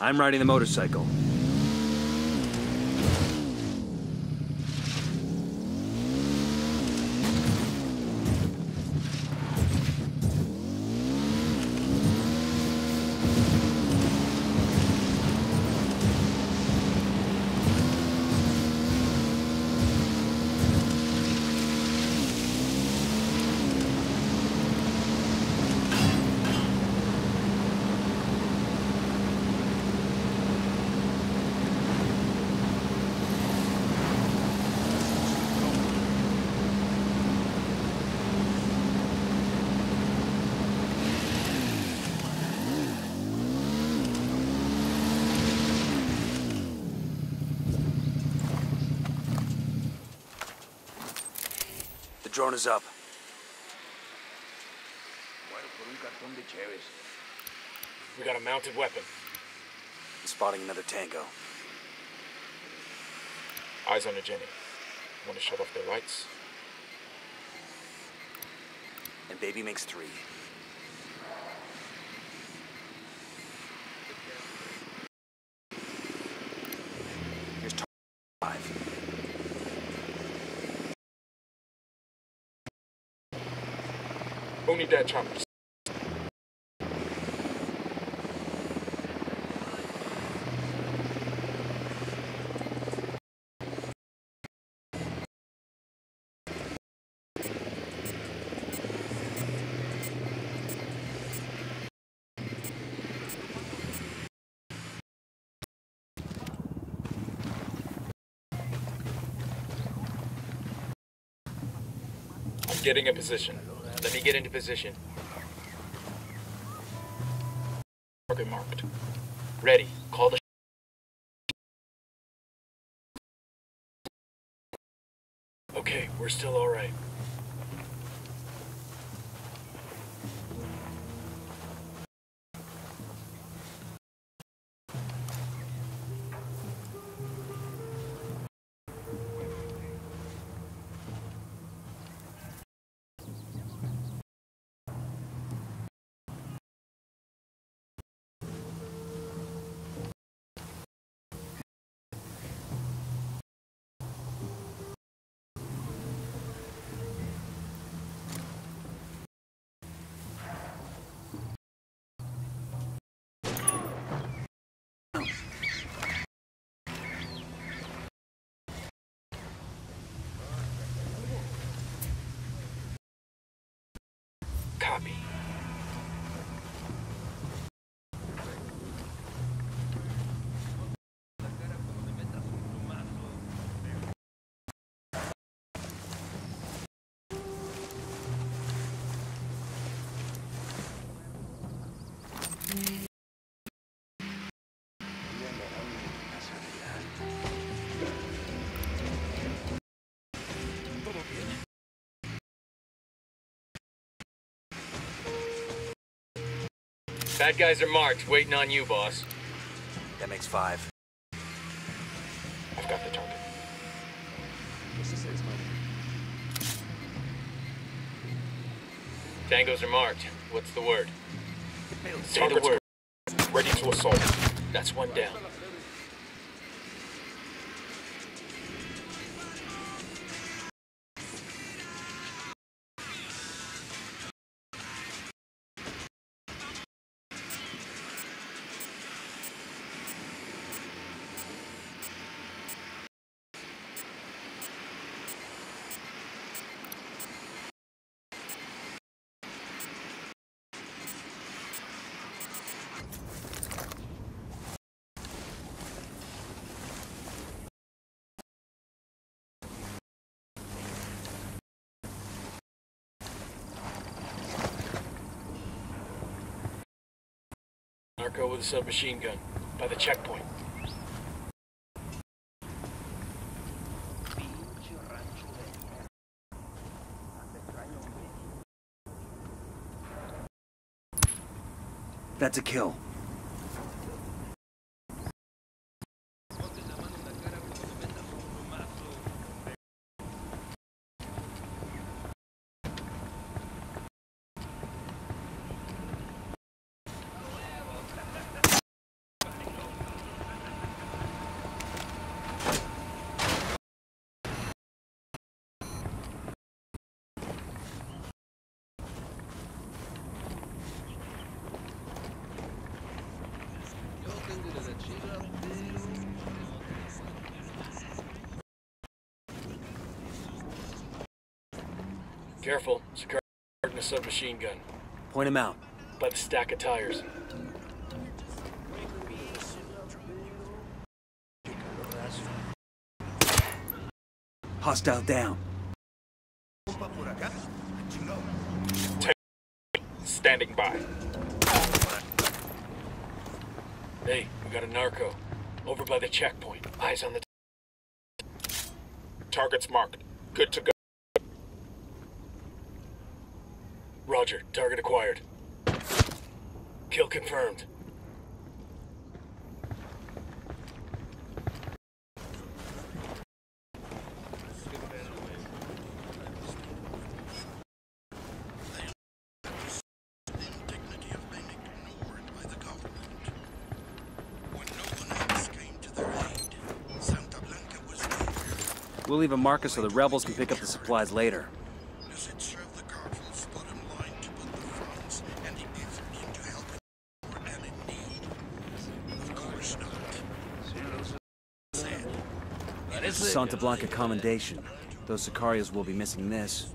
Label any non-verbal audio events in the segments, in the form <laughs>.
I'm riding the motorcycle. Is up. We got a mounted weapon. I'm spotting another tango. Eyes on a Jenny. Want to shut off their lights? And baby makes three. Only dead choppers. I'm getting a position. Let me get into position. Target marked. Ready. Call the. Okay, we're still all Copy. Bad guys are marked, waiting on you, boss. That makes five. I've got the target. Tangos are marked. What's the word? Say the word. Ready to assault. That's one down. Narco with a uh, submachine gun by the checkpoint. That's a kill. Careful, Sicario a submachine gun. Point him out. By the stack of tires. Hostile down. Standing by. Hey, we got a narco. Over by the checkpoint. Eyes on the... Target's marked. Good to go. Roger. Target acquired. Kill confirmed. indignity of being ignored by the government. When no one else came to their aid, Santa acquired. Kill confirmed. We'll leave a marker so the rebels can pick up the supplies later. Santa Blanca commendation. Those Sicarios will be missing this.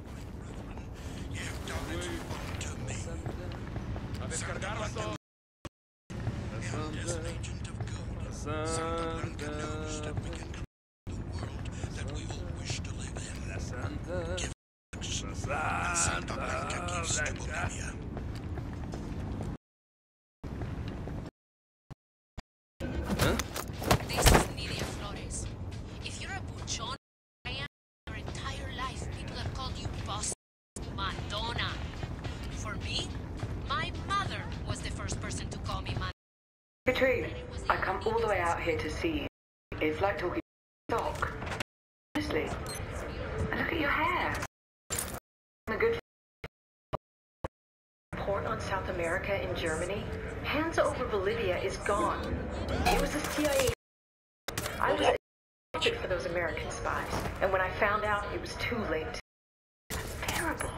Katrine, I come all the way out here to see you. It's like talking stock. Honestly. And look at your hair. A good port on South America in Germany. Hands over Bolivia is gone. It was the CIA. I was a for those American spies. And when I found out, it was too late. That's terrible.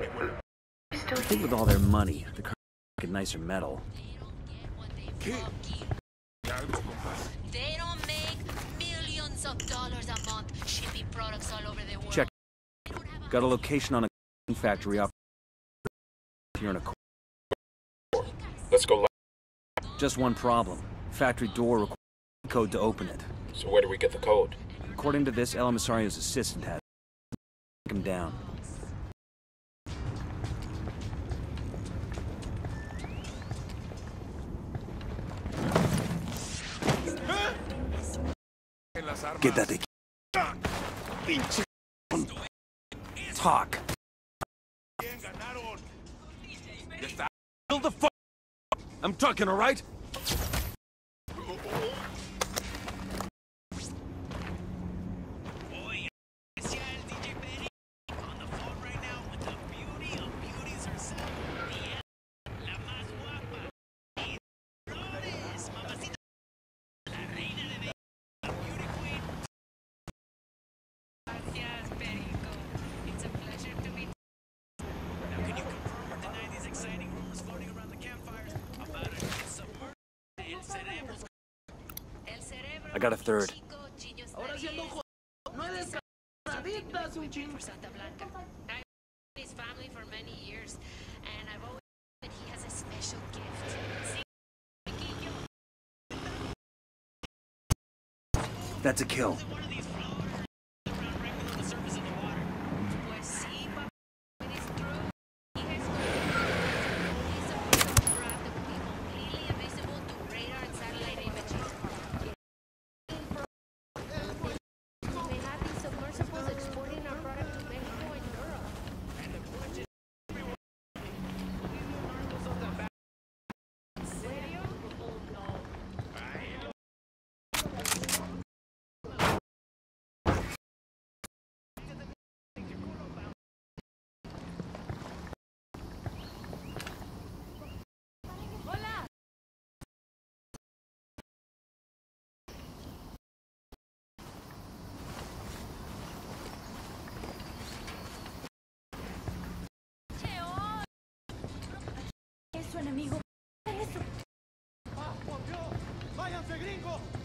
You're still I think with all their money, the car get nicer metal. They don't get what they fucking They don't make millions of dollars a month shipping products all over the world. Check. They don't have a Got a location on a <laughs> factory off. You're in a co- Let's go left. just one problem. Factory door requires code to open it. So where do we get the code? According to this, El Emisario's assistant has take him down. Get that thing. Talk. Build the fuck. I'm talking, all gift. Sí, Chiquillo. That's a kill. enemigo. ¡Ah, por Dios! ¡Váyanse!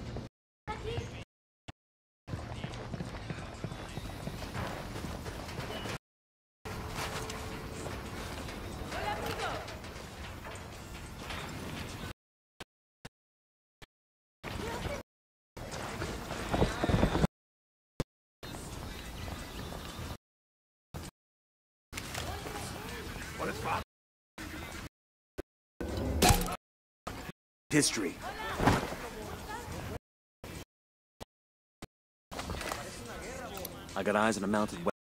History. I got eyes on a mounted weapon.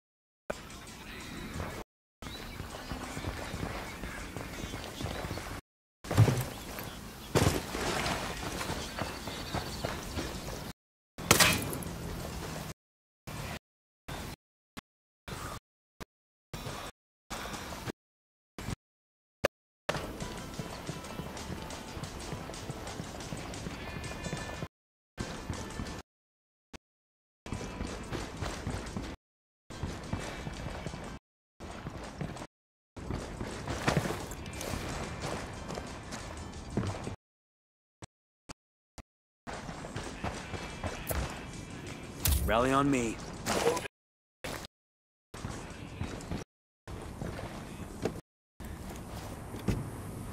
Rally on me.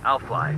I'll fly.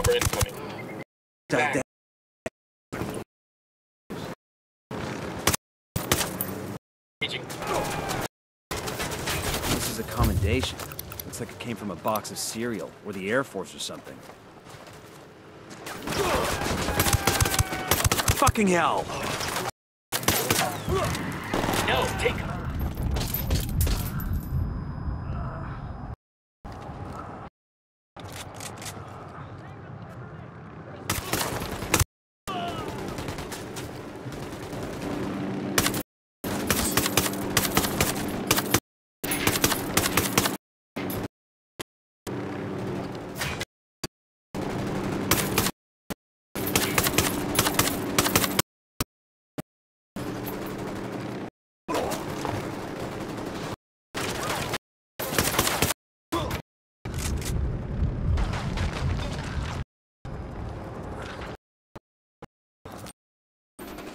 This is a commendation. Looks like it came from a box of cereal, or the Air Force or something. Fucking hell!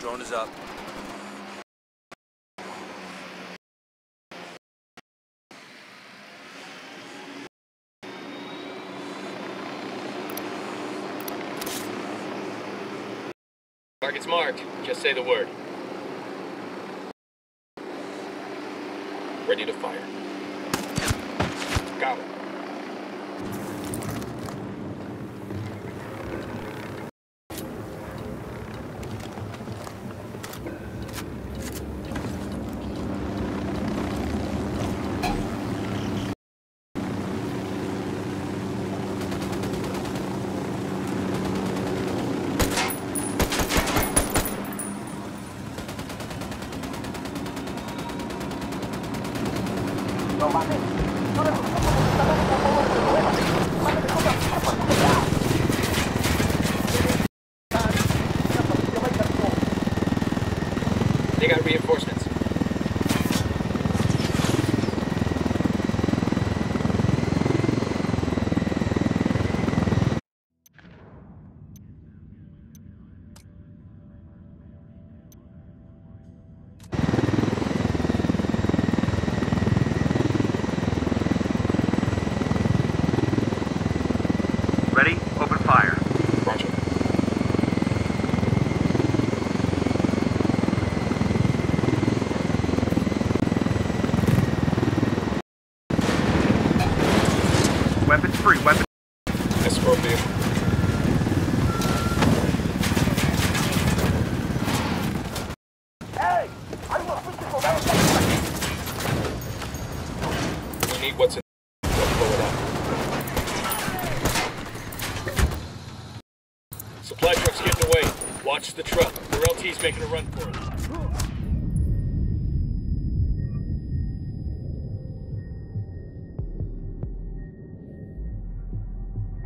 Drone is up. Target's marked. Just say the word. Ready to fire.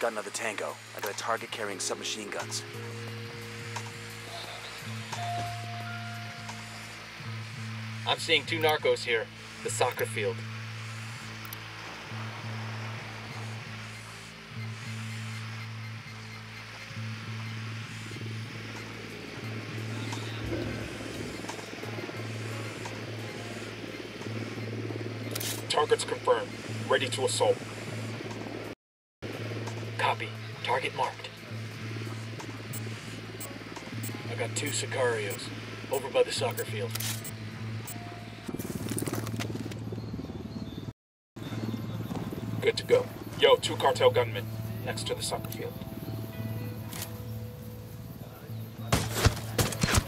Got another tango. I got a target carrying submachine guns. I'm seeing two narcos here. The soccer field. Targets confirmed. Ready to assault. Two Sicarios. Over by the soccer field. Good to go. Yo, two cartel gunmen next to the soccer field.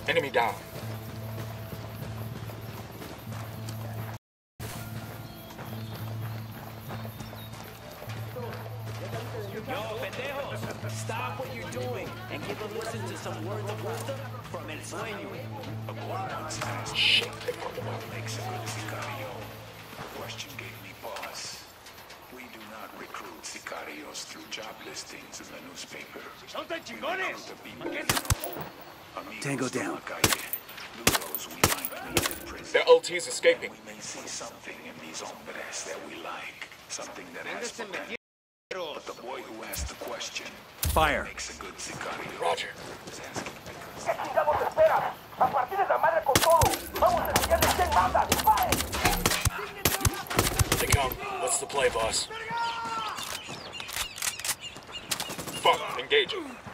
Enemy down. Yo, pendejos, stop what you're doing and give a listen to some words of wisdom from El Sueño. Shit, they fucked him up. Makes a good sicario. Question gave me pause. We do not recruit sicarios through job listings in the newspaper. ¡Son tan chingones! To Tango down. la calle. Ludos we might meet in prison. Their LT is escaping. We may see something in these hombres that we like. Something that has potential. But the boy who asked the question Fire. makes a good sicario. Roger. They come. What's the play, boss? Fuck. Engage him.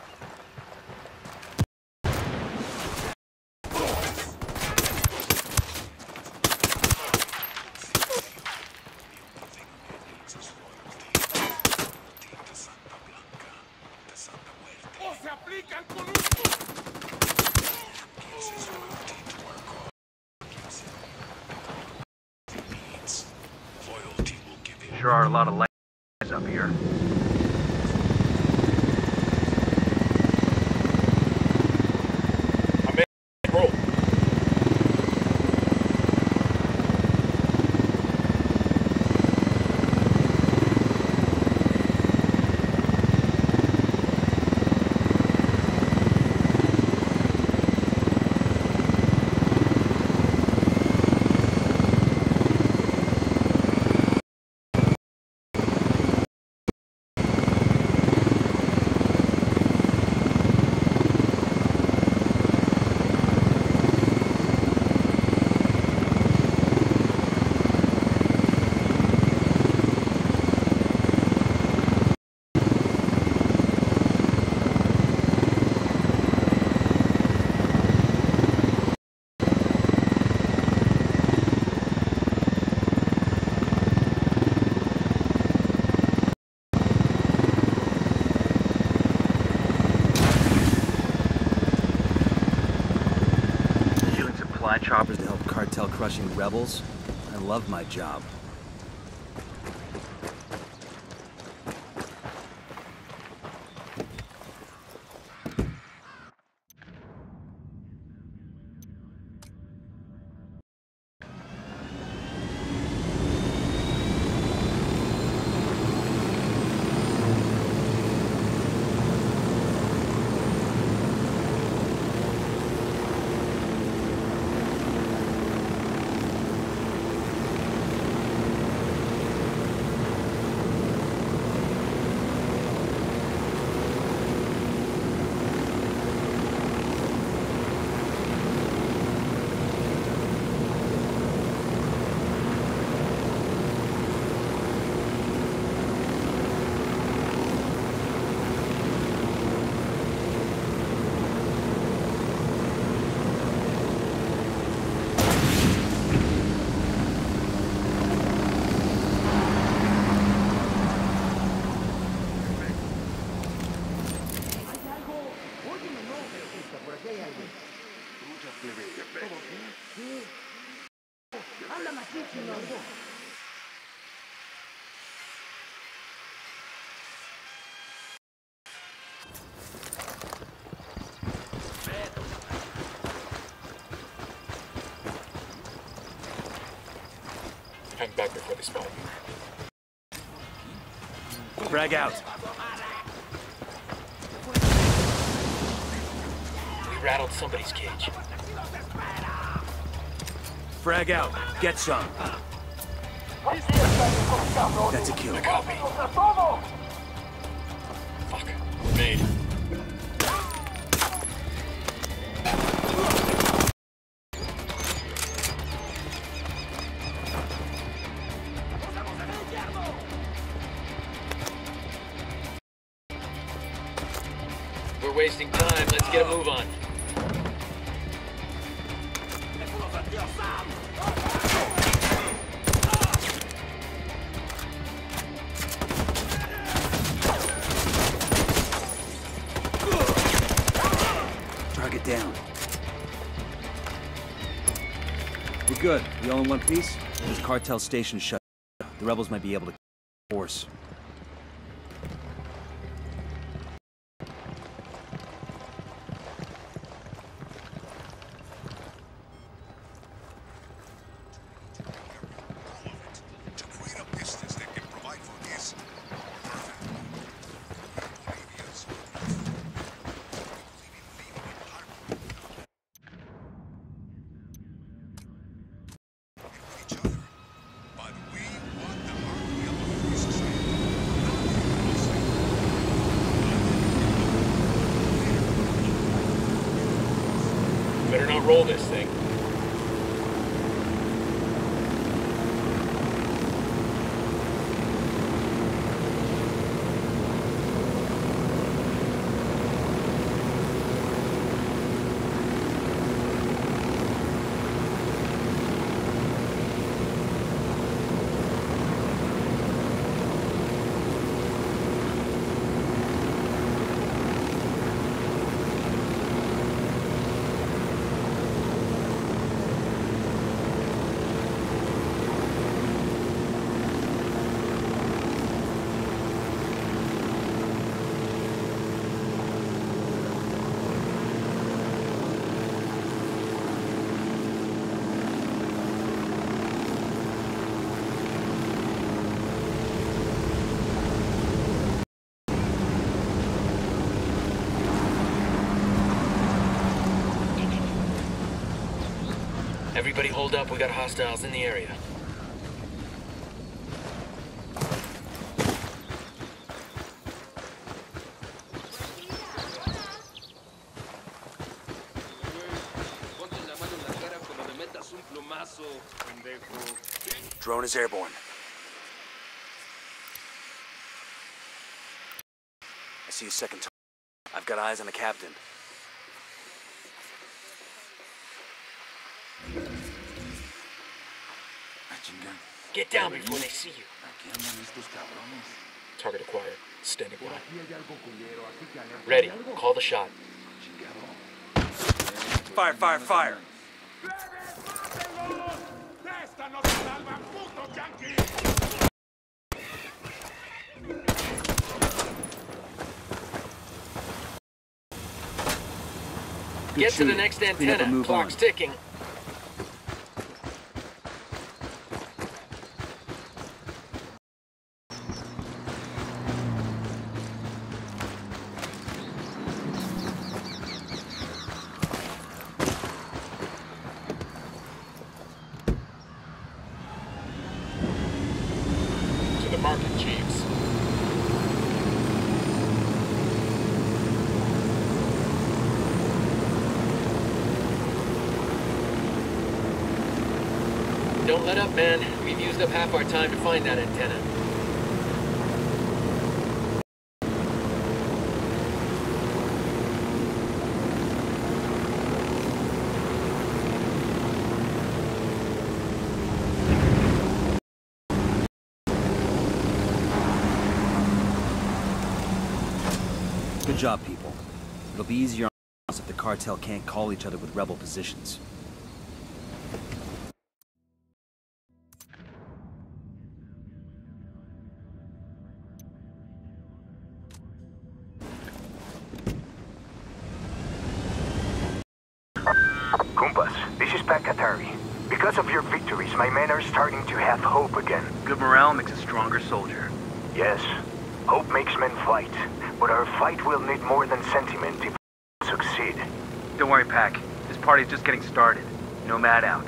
Crushing rebels. I love my job. Back before they spawn. Frag out. We rattled somebody's cage. Frag out. Get some. That's a kill. I copy. Fuck. We're made. Piece? This cartel station shut. The rebels might be able to Everybody hold up, we got hostiles in the area. Drone is airborne. I see a second target. I've got eyes on the captain. Get down before they see you. Target acquired. Standing by. Ready. Call the shot. Fire, fire, fire! ¡Esta no te salva, puto yankee! Good Get to the next Clean up and antenna. Clock's on. ticking. To the market, Jeeves. Don't let up, man. We've used up half our time to find that antenna. Good job, people. It'll be easier on us if the cartel can't call each other with rebel positions. Kumpas, this is Pac Katari. Because of your victories, my men are starting to have hope again. Good morale makes a stronger soldier. Yes, hope makes men fight, but our fight will need more than sentiment if we succeed. Don't worry, Pac. This party's just getting started. Nomad out.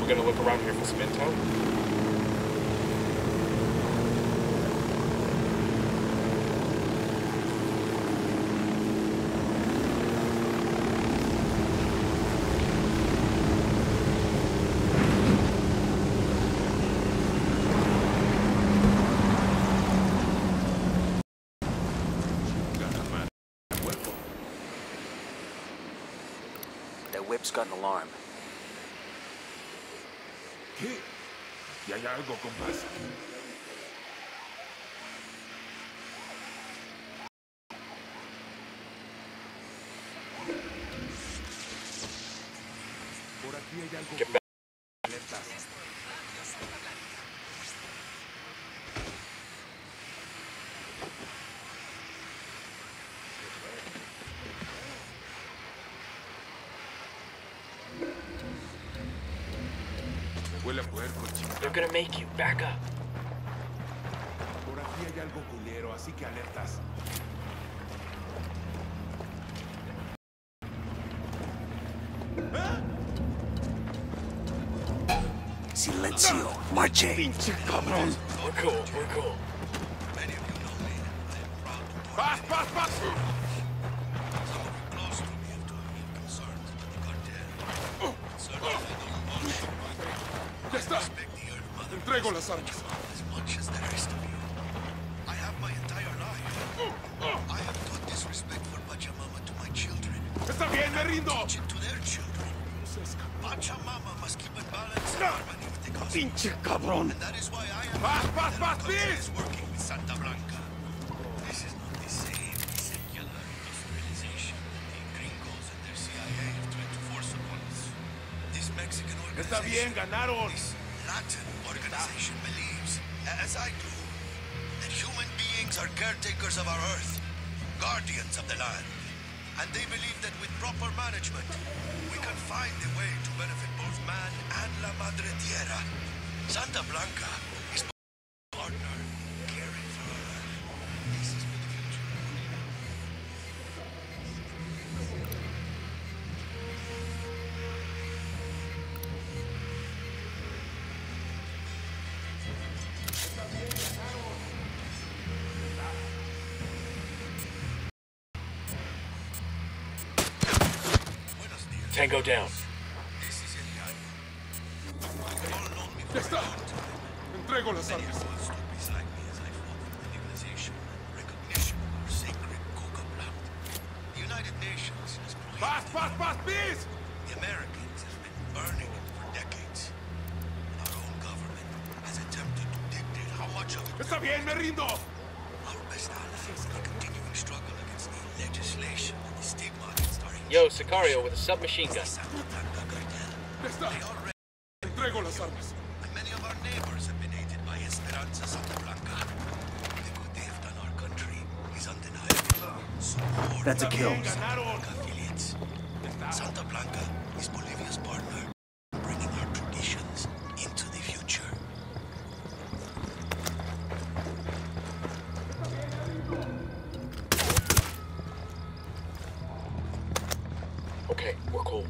We're gonna look around here for some intel. That whip's got an alarm. Hay algo, compás. Gonna make you. Back up. Por aquí hay algo culero, así que alertas. Silencio. Marche. We're cool. We're cool. ¡Paz, paz, paz! Entrego las armas. as much as the rest of you. I have my entire life. I have taught this respect for Pachamama to my children. ¡Está bien, me rindo! Teach it to their children. Pachamama must keep it balanced and harmony with the cosmos. ¡Pinche cabrón! And that is why I am ¡Paz, paz, paz, please! working with Santa Blanca. This is not the same secular industrialization the gringos and their CIA have tried to force upon us. This Mexican ¡Está bien, ganaron! Latin believes as I do, that human beings are caretakers of our Earth, guardians of the land. And they believe that with proper management, we can find a way to benefit both man and La Madre Tierra. Santa Blanca Tango down. Submachine gun. Santa Blanca cartel. ¡Ya está! They already Entrego las armas. many of our neighbors have been aided by Esperanza Santa Blanca. The good they have done our country is undeniable. That's a kill. Okay, we're cool.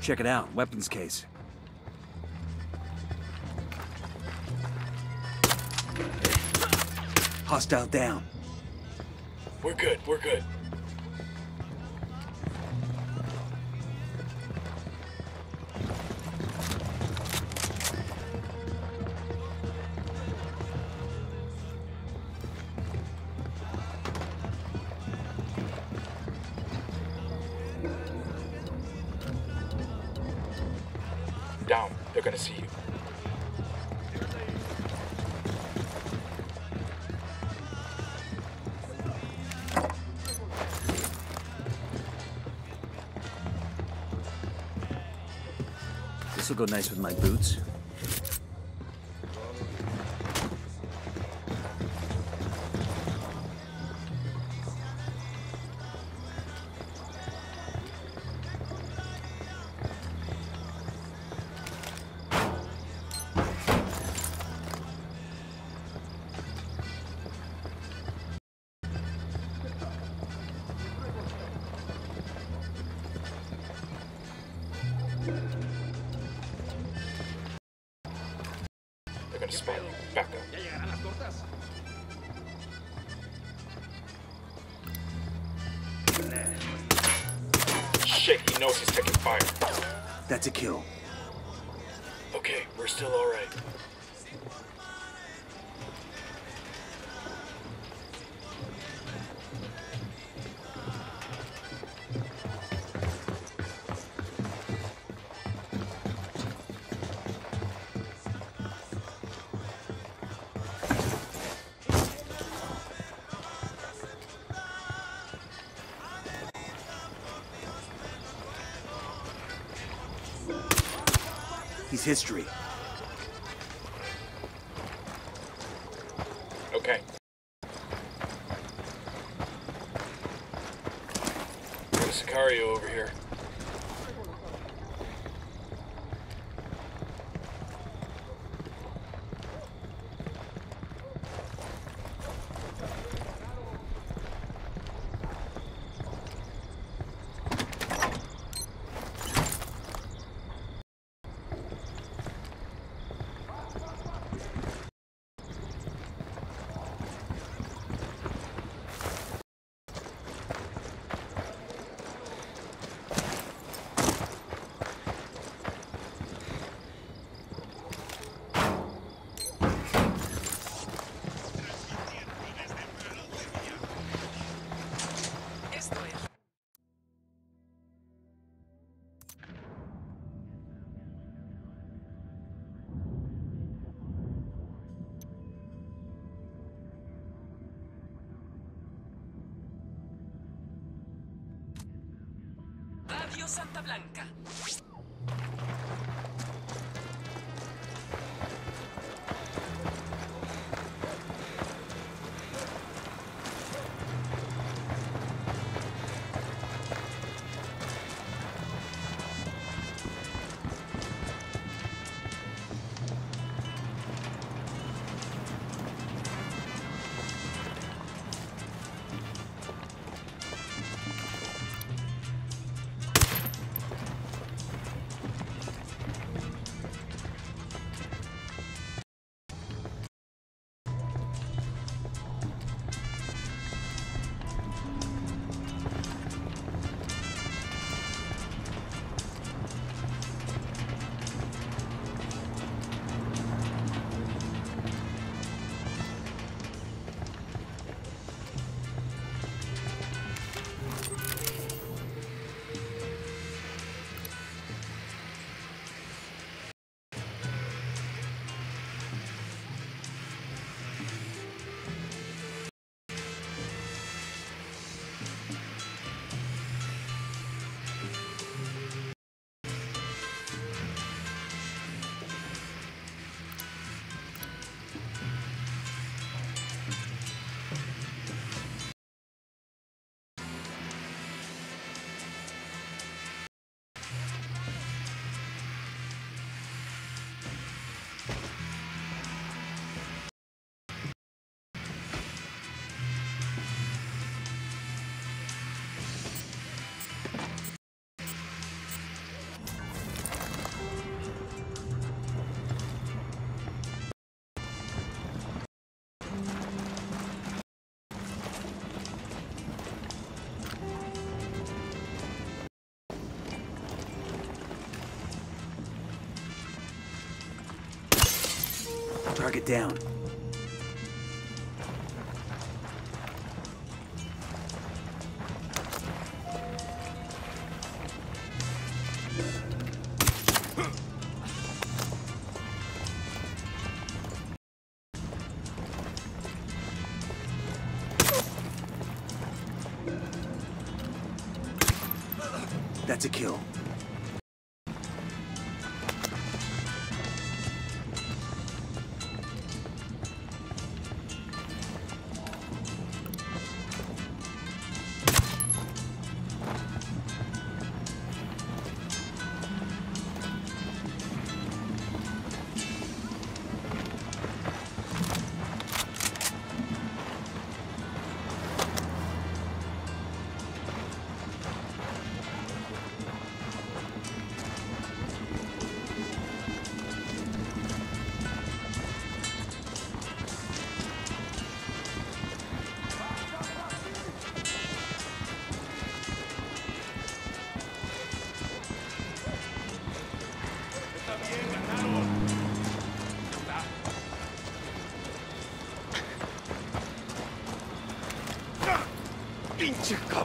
Check it out. Weapons case. Hostile down. We're good, we're good. Go nice with my boots. Shit, he knows he's taking fire. That's a kill. Okay, we're still alright. History. Blanca. Target down. ¡Pinche cabrón!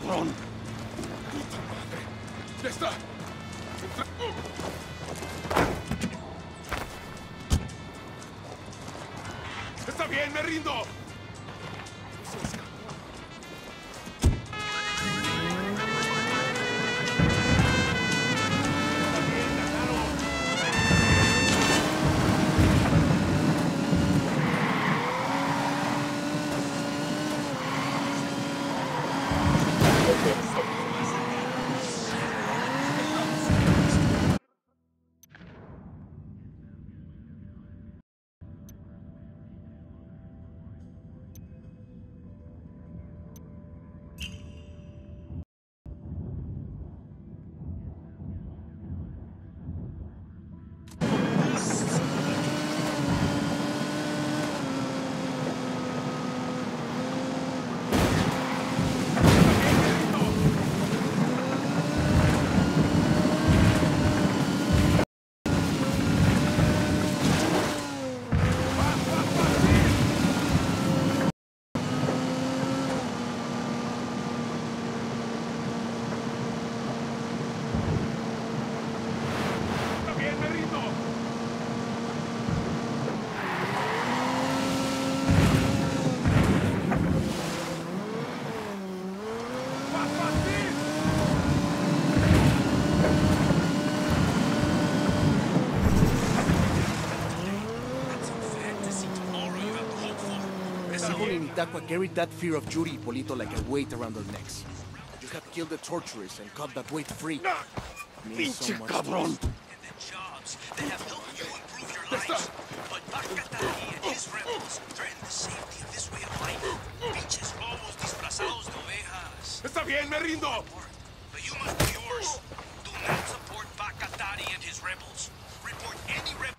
Itacua carried that fear of Judy Polito like a weight around their necks. You have killed the torturers and cut that weight free. Means so Pinche much to cabrón. jobs that have helped you improve your lives. But Pac Katari and his rebels threaten the safety of this way of life. Pinches lobos disfrazados de ovejas. Está bien, me rindo. But you must do yours. Do not support Pac Katari and his rebels. Report any rebel.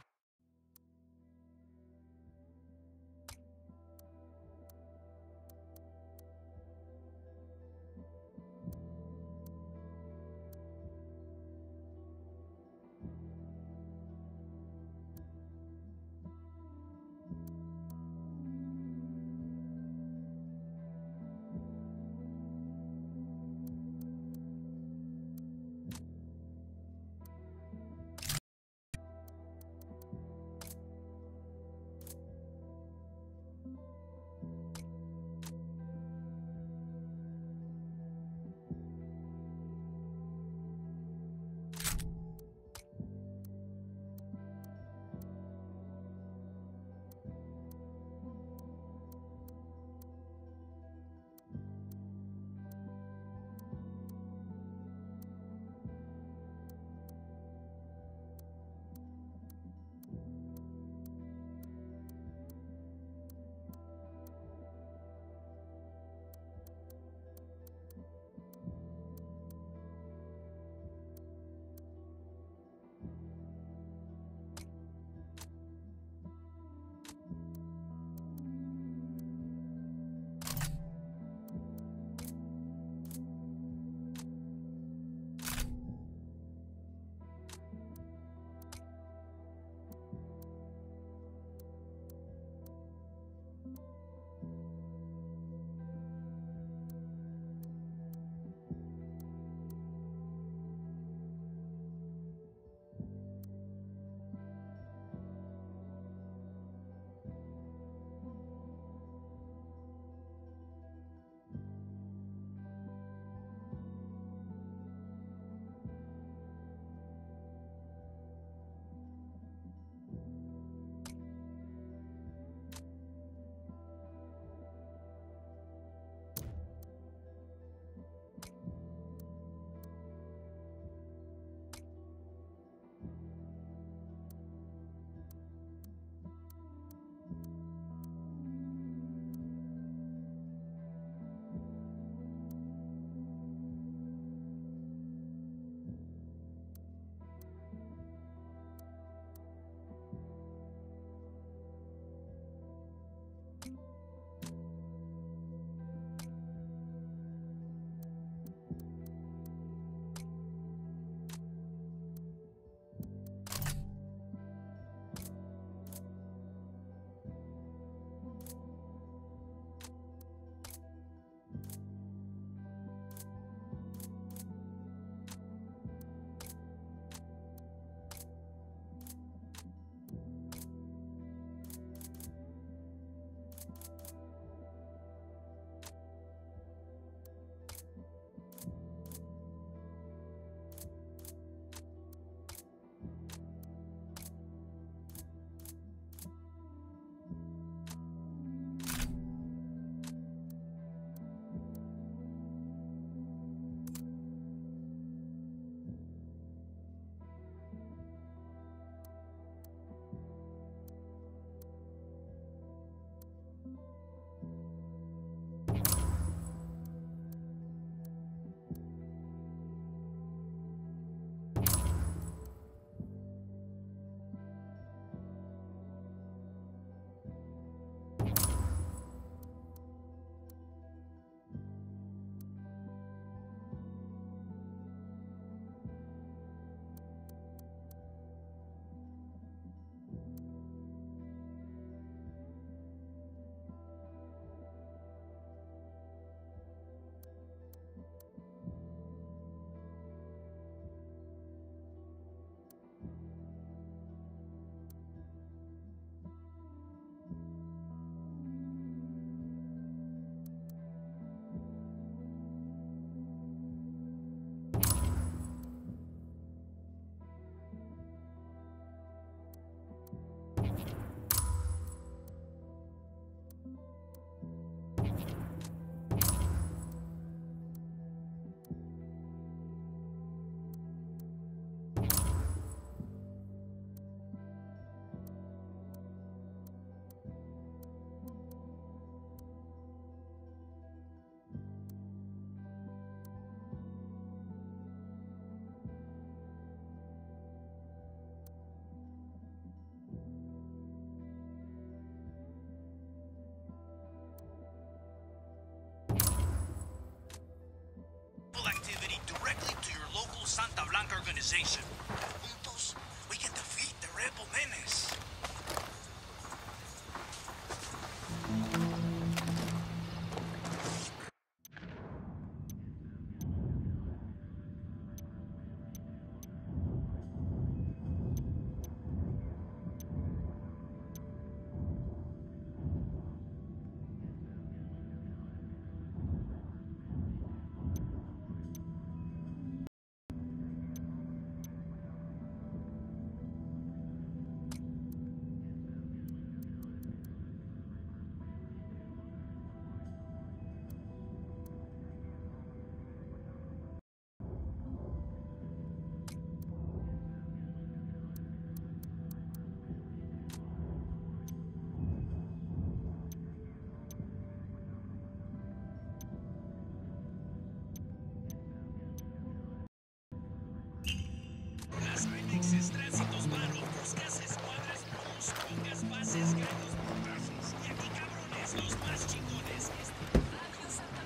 Organization.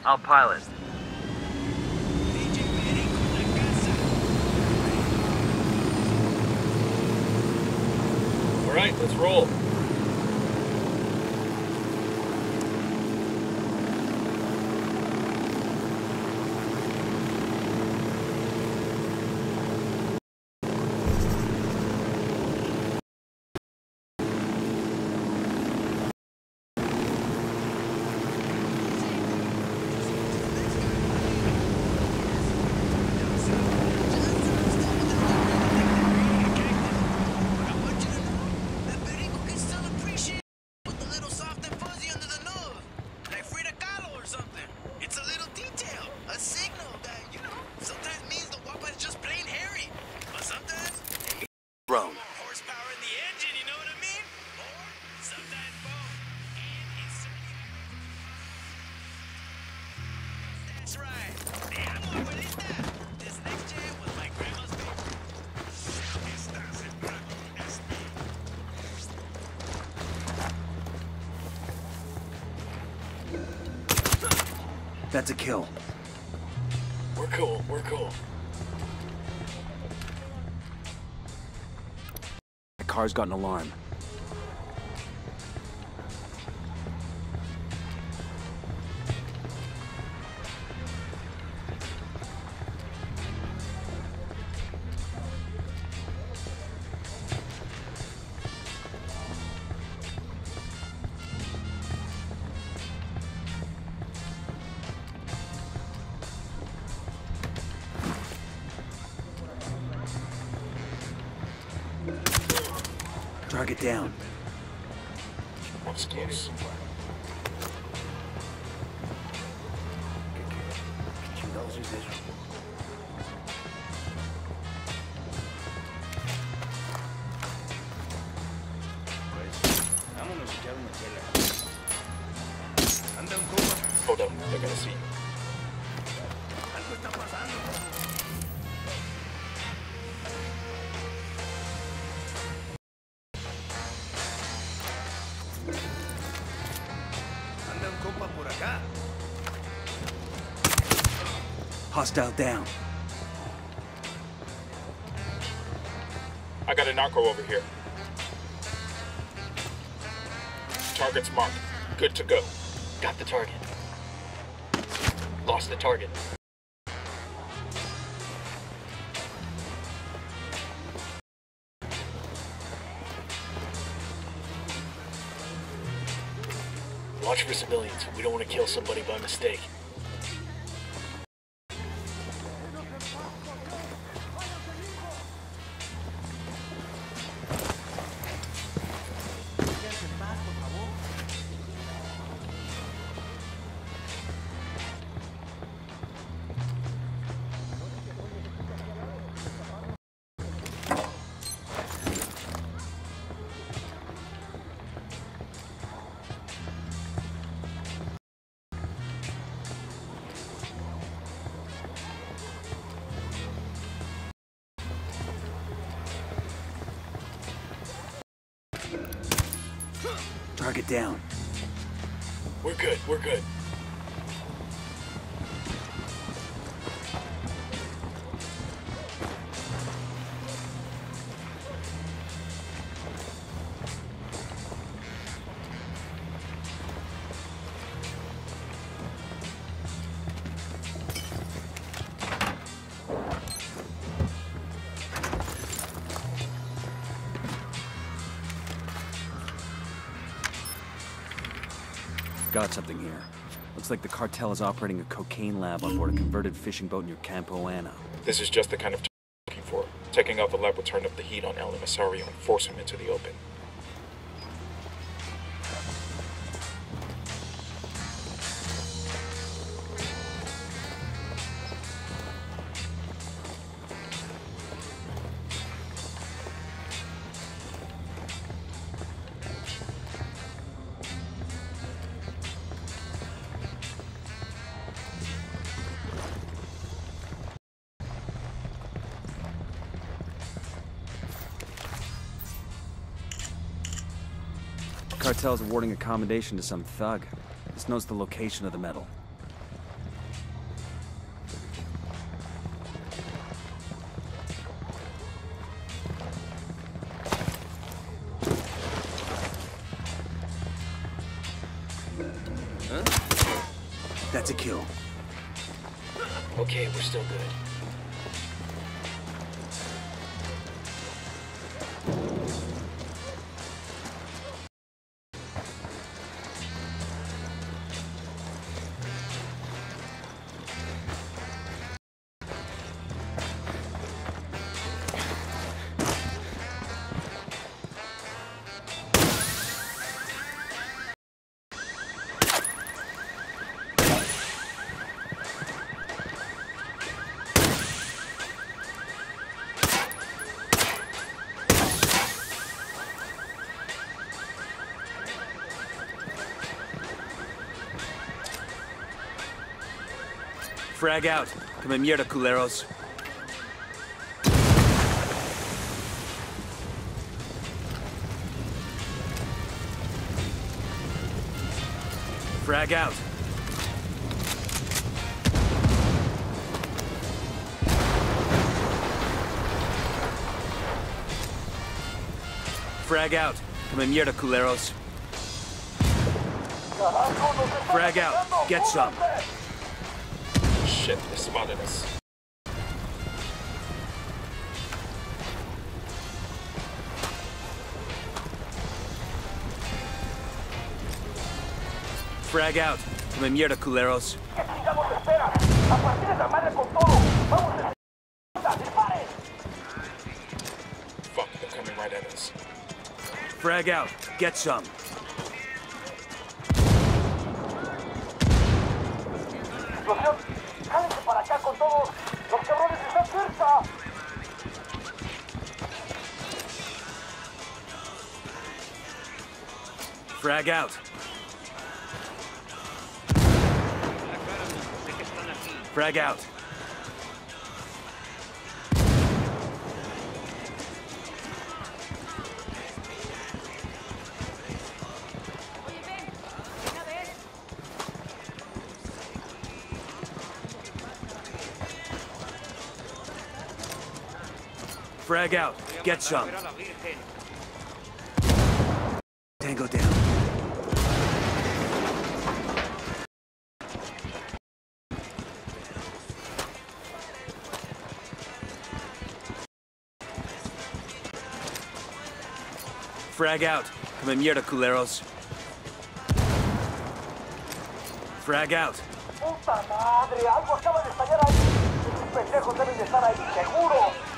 I'll pilot. All right, let's roll. That's a kill. We're cool. We're cool. The car's got an alarm. hostile down. I got a narco over here. Target's marked. Good to go. Got the target. Lost the target. Watch for civilians. We don't want to kill somebody by mistake. Target down. We're good, we're good. Like the cartel is operating a cocaine lab on board a converted fishing boat near Campo Ana. This is just the kind of looking for. Taking out the lab will turn up the heat on El Emisario and force him into the open. Cartel's awarding accommodation to some thug. This knows the location of the metal. That's a kill. Okay, we're still good. Frag out. Come in mierda, culeros. Frag out. Frag out. Come in mierda, culeros. Frag out. Get some. Spotted us. Frag out. Come mierda, culeros. Fuck, they're coming right at us. Frag out. Get some. Frag out. Frag out. Frag out. Get some. Frag out. Come mierda, culeros. Frag out. ¡Puta madre! ¡Algo acaba de estallar ahí! Pendejos deben de estar ahí, seguro.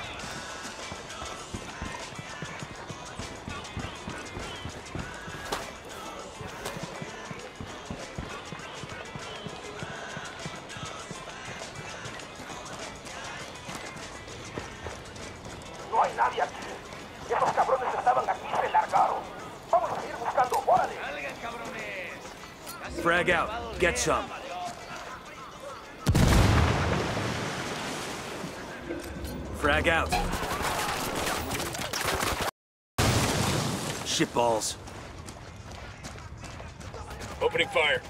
Get some. Frag out. Shitballs. Opening fire.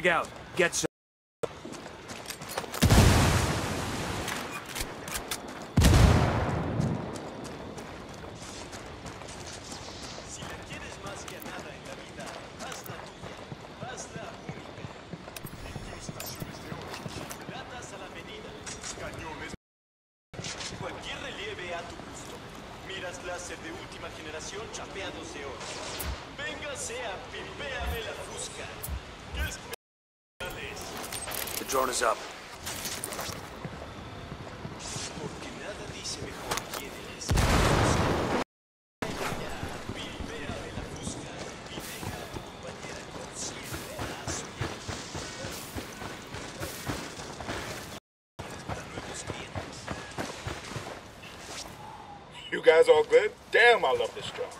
frag out. Get some. all good. Damn, I love this job.